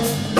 love.